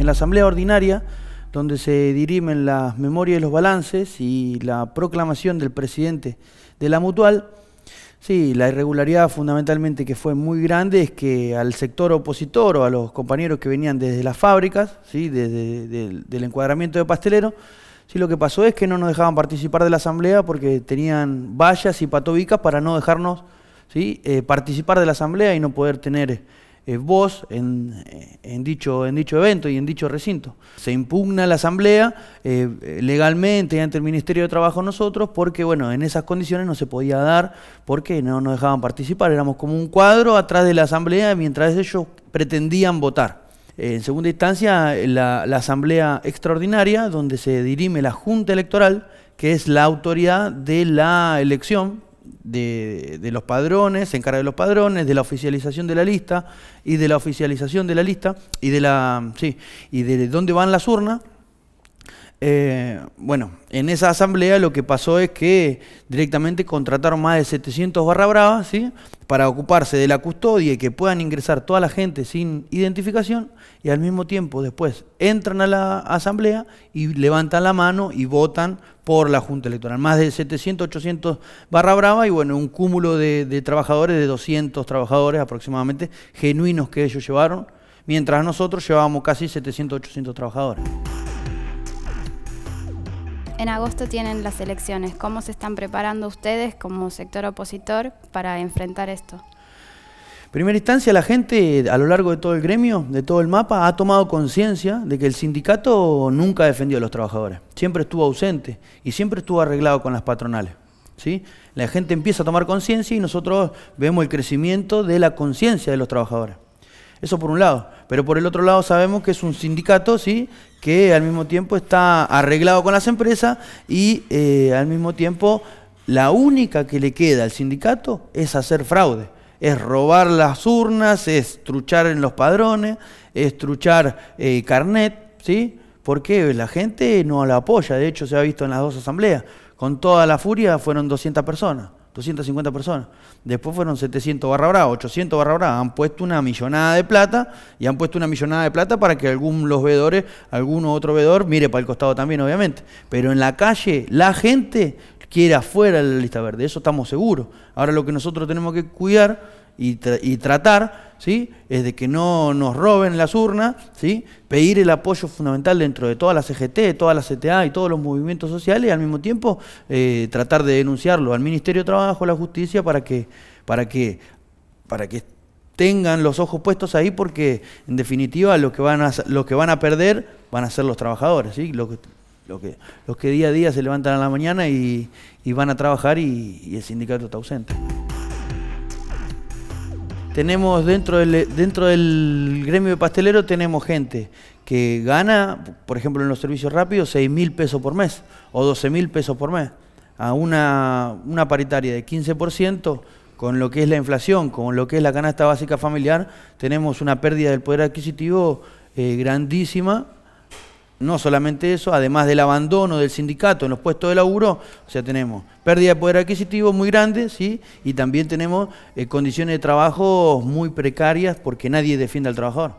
en la asamblea ordinaria, donde se dirimen las memorias y los balances y la proclamación del presidente de la mutual, Sí, la irregularidad fundamentalmente que fue muy grande es que al sector opositor o a los compañeros que venían desde las fábricas, ¿sí? desde del encuadramiento de pastelero, sí, lo que pasó es que no nos dejaban participar de la asamblea porque tenían vallas y patobicas para no dejarnos ¿sí? Eh, participar de la asamblea y no poder tener eh, voz en, en, dicho, en dicho evento y en dicho recinto. Se impugna la asamblea eh, legalmente ante el Ministerio de Trabajo nosotros porque, bueno, en esas condiciones no se podía dar porque no nos dejaban participar. Éramos como un cuadro atrás de la asamblea mientras ellos pretendían votar. En segunda instancia, la asamblea extraordinaria, donde se dirime la Junta Electoral, que es la autoridad de la elección de, los padrones, se encarga de los padrones, de la oficialización de la lista y de la oficialización de la lista y de la sí, y de dónde van las urnas. Eh, bueno, en esa asamblea lo que pasó es que directamente contrataron más de 700 barra bravas ¿sí? para ocuparse de la custodia y que puedan ingresar toda la gente sin identificación y al mismo tiempo después entran a la asamblea y levantan la mano y votan por la Junta Electoral. Más de 700, 800 barra brava y bueno, un cúmulo de, de trabajadores, de 200 trabajadores aproximadamente, genuinos que ellos llevaron, mientras nosotros llevábamos casi 700, 800 trabajadores. En agosto tienen las elecciones. ¿Cómo se están preparando ustedes como sector opositor para enfrentar esto? Primera instancia, la gente a lo largo de todo el gremio, de todo el mapa, ha tomado conciencia de que el sindicato nunca defendió a los trabajadores. Siempre estuvo ausente y siempre estuvo arreglado con las patronales. ¿sí? La gente empieza a tomar conciencia y nosotros vemos el crecimiento de la conciencia de los trabajadores. Eso por un lado. Pero por el otro lado sabemos que es un sindicato, ¿sí? Que al mismo tiempo está arreglado con las empresas y eh, al mismo tiempo la única que le queda al sindicato es hacer fraude. Es robar las urnas, es truchar en los padrones, es truchar eh, carnet, ¿sí? Porque la gente no la apoya. De hecho, se ha visto en las dos asambleas. Con toda la furia fueron 200 personas. 250 personas. Después fueron 700 barra brava, 800 barra brava. Han puesto una millonada de plata y han puesto una millonada de plata para que algún los veedores, alguno otro veedor, mire para el costado también, obviamente. Pero en la calle, la gente quiere afuera la lista verde, eso estamos seguros. Ahora lo que nosotros tenemos que cuidar y, tratar ¿sí? es de que no nos roben las urnas, ¿sí? pedir el apoyo fundamental dentro de todas las CGT, todas las CTA y todos los movimientos sociales y al mismo tiempo eh, tratar de denunciarlo al Ministerio de Trabajo, a la Justicia, para que, para que, para que tengan los ojos puestos ahí porque en definitiva lo que van a, lo que van a perder van a ser los trabajadores, ¿sí? lo que, lo que, los que día a día se levantan a la mañana y, van a trabajar y, y el sindicato está ausente. Tenemos dentro del, dentro del gremio de pastelero tenemos gente que gana, por ejemplo en los servicios rápidos, 6 mil pesos por mes o 12 mil pesos por mes. A una, una paritaria de 15%, con lo que es la inflación, con lo que es la canasta básica familiar, tenemos una pérdida del poder adquisitivo eh, grandísima no solamente eso, además del abandono del sindicato en los puestos de laburo, o sea, tenemos pérdida de poder adquisitivo muy grande, ¿sí? Y también tenemos eh, condiciones de trabajo muy precarias porque nadie defiende al trabajador.